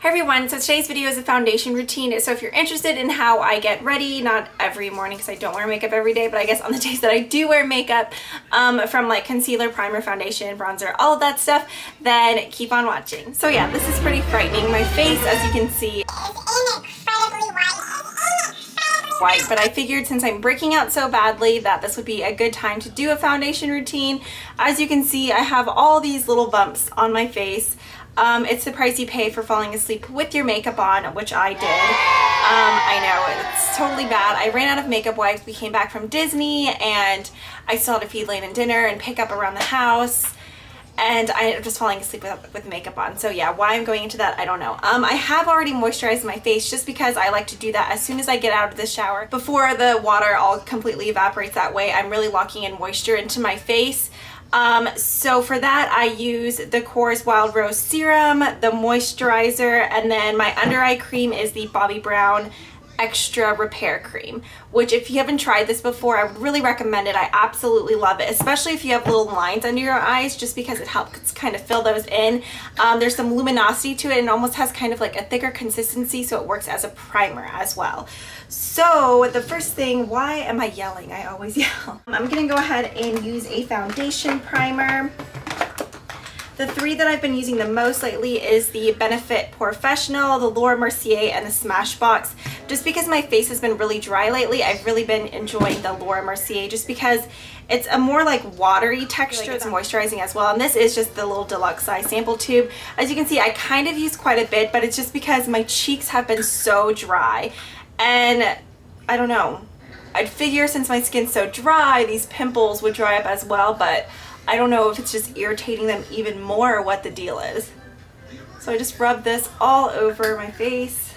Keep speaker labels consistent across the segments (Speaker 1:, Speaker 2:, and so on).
Speaker 1: Hey everyone, so today's video is a foundation routine. So if you're interested in how I get ready, not every morning because I don't wear makeup every day, but I guess on the days that I do wear makeup, um, from like concealer, primer, foundation, bronzer, all of that stuff, then keep on watching. So yeah, this is pretty frightening. My face, as you can see, is incredibly white. White, but I figured since I'm breaking out so badly that this would be a good time to do a foundation routine. As you can see, I have all these little bumps on my face. Um, it's the price you pay for falling asleep with your makeup on, which I did. Um, I know, it's totally bad. I ran out of makeup wipes. We came back from Disney and I still had to feed Layden dinner and pick up around the house. And I up just falling asleep with, with makeup on. So yeah, why I'm going into that, I don't know. Um, I have already moisturized my face just because I like to do that as soon as I get out of the shower. Before the water all completely evaporates that way, I'm really locking in moisture into my face. Um, so for that, I use the Korres Wild Rose Serum, the moisturizer, and then my under eye cream is the Bobbi Brown extra repair cream which if you haven't tried this before I would really recommend it. I absolutely love it especially if you have little lines under your eyes just because it helps kind of fill those in. Um, there's some luminosity to it and almost has kind of like a thicker consistency so it works as a primer as well. So the first thing why am I yelling? I always yell. I'm gonna go ahead and use a foundation primer. The three that I've been using the most lately is the Benefit POREfessional, the Laura Mercier, and the Smashbox. Just because my face has been really dry lately, I've really been enjoying the Laura Mercier just because it's a more like watery texture. Like it's moisturizing as well. And this is just the little deluxe size sample tube. As you can see, I kind of use quite a bit, but it's just because my cheeks have been so dry. And I don't know. I'd figure since my skin's so dry, these pimples would dry up as well, but I don't know if it's just irritating them even more or what the deal is. So I just rub this all over my face.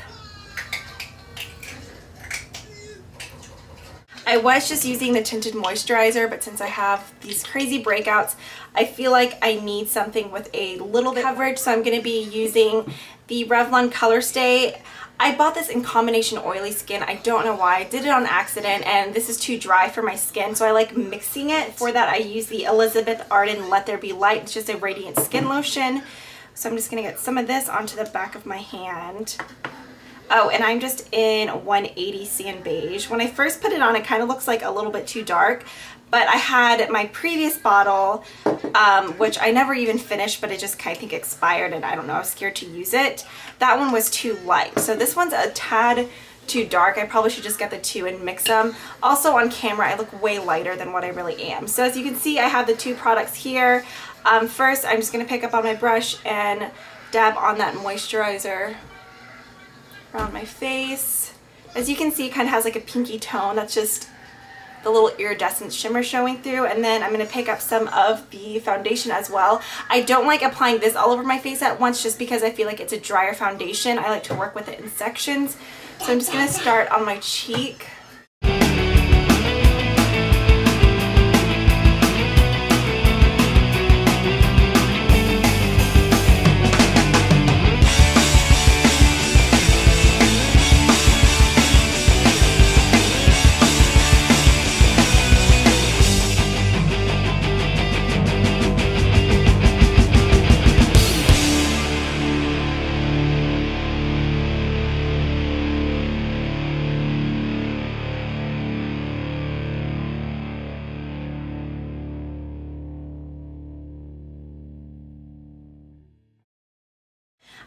Speaker 1: I was just using the tinted moisturizer, but since I have these crazy breakouts, I feel like I need something with a little bit coverage, so I'm going to be using the Revlon Color Stay. I bought this in combination oily skin. I don't know why. I did it on accident and this is too dry for my skin so I like mixing it. For that I use the Elizabeth Arden Let There Be Light. It's just a radiant skin lotion. So I'm just going to get some of this onto the back of my hand. Oh, and I'm just in 180 Sand Beige. When I first put it on, it kind of looks like a little bit too dark, but I had my previous bottle, um, which I never even finished, but it just I think expired and I don't know, I was scared to use it. That one was too light. So this one's a tad too dark. I probably should just get the two and mix them. Also on camera, I look way lighter than what I really am. So as you can see, I have the two products here. Um, first, I'm just going to pick up on my brush and dab on that moisturizer around my face. As you can see, it kind of has like a pinky tone. That's just the little iridescent shimmer showing through and then I'm going to pick up some of the foundation as well. I don't like applying this all over my face at once just because I feel like it's a drier foundation. I like to work with it in sections. So I'm just going to start on my cheek.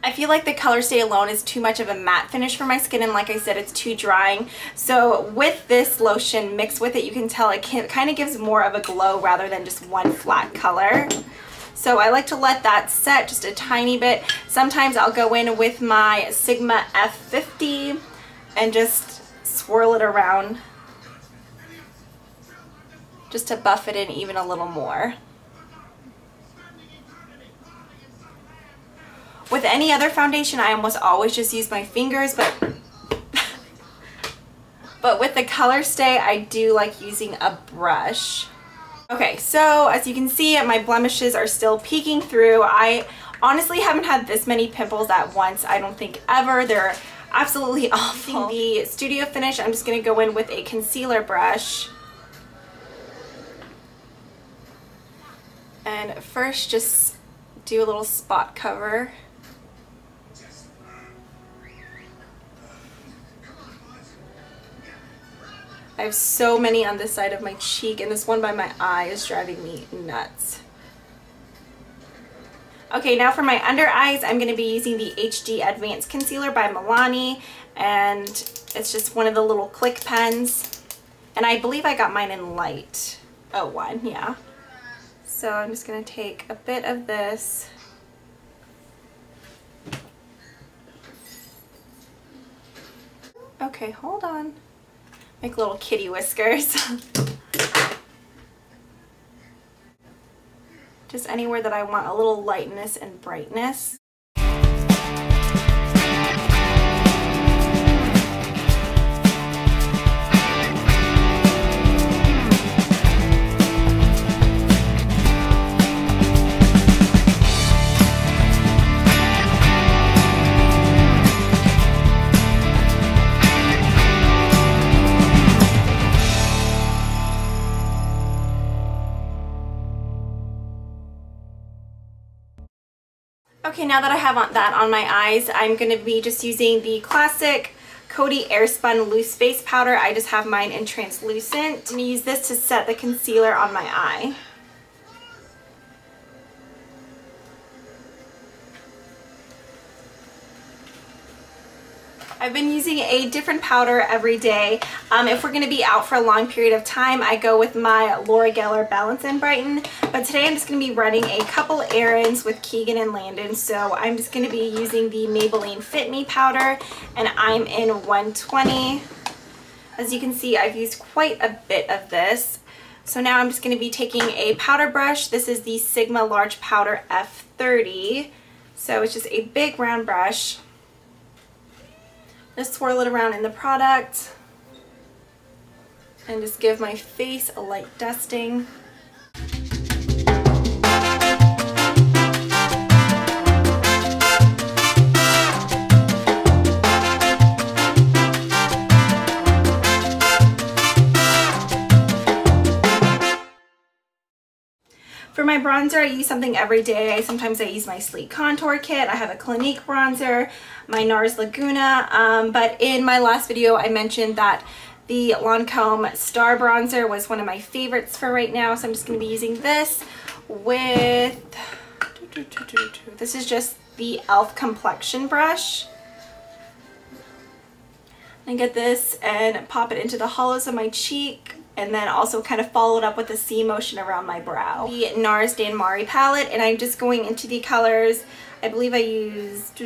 Speaker 1: I feel like the Color Stay alone is too much of a matte finish for my skin and like I said it's too drying so with this lotion mixed with it you can tell it kind of gives more of a glow rather than just one flat color. So I like to let that set just a tiny bit. Sometimes I'll go in with my Sigma F50 and just swirl it around just to buff it in even a little more. With any other foundation, I almost always just use my fingers, but but with the Color Stay, I do like using a brush. Okay, so as you can see, my blemishes are still peeking through. I honestly haven't had this many pimples at once, I don't think ever. They're absolutely awful. The Studio Finish, I'm just going to go in with a concealer brush. And first just do a little spot cover. I have so many on this side of my cheek and this one by my eye is driving me nuts. Okay, now for my under eyes, I'm going to be using the HD Advanced Concealer by Milani. And it's just one of the little click pens. And I believe I got mine in light. Oh, one, yeah. So I'm just going to take a bit of this. Okay, hold on. Little kitty whiskers. just anywhere that I want a little lightness and brightness. Now that I have that on my eyes, I'm going to be just using the classic Coty Airspun Loose Face Powder. I just have mine in translucent. I'm going to use this to set the concealer on my eye. I've been using a different powder every day. Um, if we're going to be out for a long period of time, I go with my Laura Geller Balance and Brighten. But today I'm just going to be running a couple errands with Keegan and Landon. So I'm just going to be using the Maybelline Fit Me powder and I'm in 120. As you can see, I've used quite a bit of this. So now I'm just going to be taking a powder brush. This is the Sigma Large Powder F30. So it's just a big round brush. Just swirl it around in the product and just give my face a light dusting. My bronzer, I use something every day. Sometimes I use my Sleek Contour Kit. I have a Clinique bronzer, my NARS Laguna. Um, but in my last video, I mentioned that the Lancome Star Bronzer was one of my favorites for right now. So I'm just going to be using this with... This is just the e.l.f. Complexion Brush. And get this and pop it into the hollows of my cheek and then also kind of followed up with a C motion around my brow. The NARS Danmari palette and I'm just going into the colors I believe I used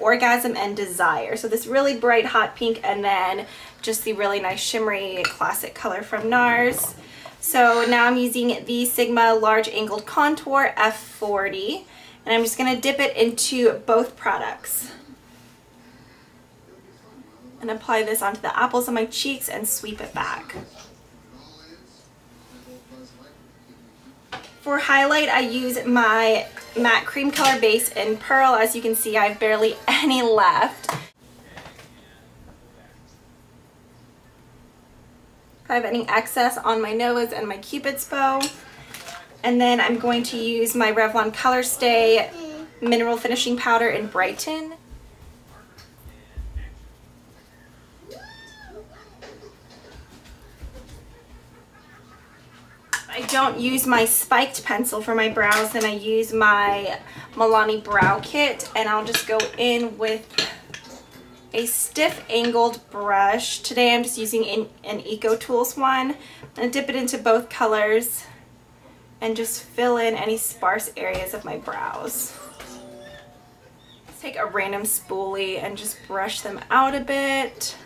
Speaker 1: Orgasm and Desire. So this really bright hot pink and then just the really nice shimmery classic color from NARS. So now I'm using the Sigma Large Angled Contour F40 and I'm just going to dip it into both products and apply this onto the apples of my cheeks and sweep it back. For highlight, I use my MAC cream color base in Pearl. As you can see, I have barely any left. If I have any excess on my nose and my cupid's bow. And then I'm going to use my Revlon Color Stay Mineral Finishing Powder in Brighten. I don't use my spiked pencil for my brows, then I use my Milani Brow Kit, and I'll just go in with a stiff angled brush. Today I'm just using an, an Eco Tools one. and dip it into both colors and just fill in any sparse areas of my brows. Take a random spoolie and just brush them out a bit.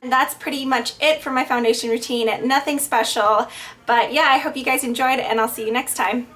Speaker 1: And that's pretty much it for my foundation routine. Nothing special, but yeah, I hope you guys enjoyed and I'll see you next time.